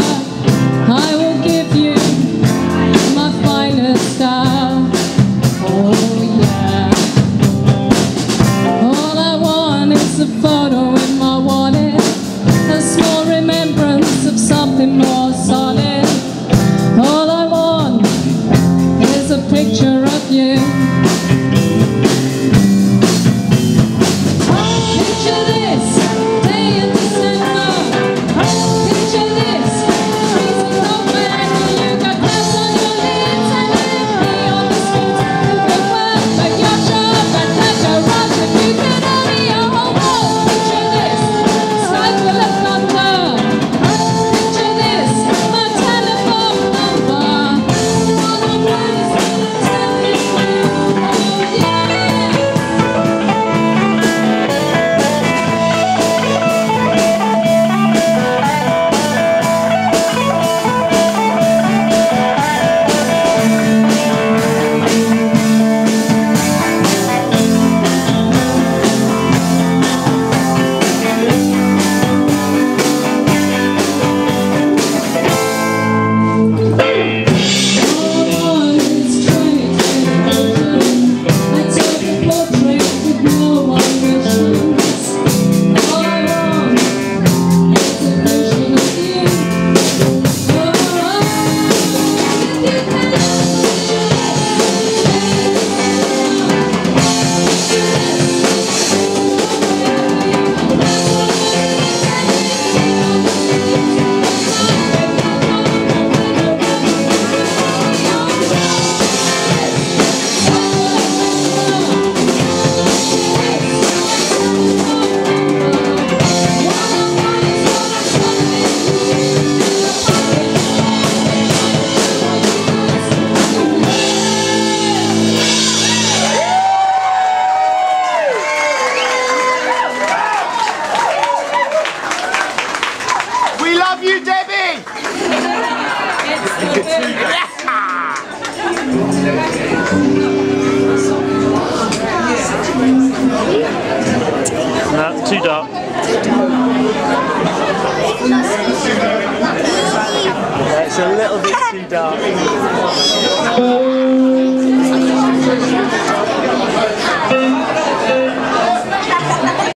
heart That's too dark. It's a little bit too dark.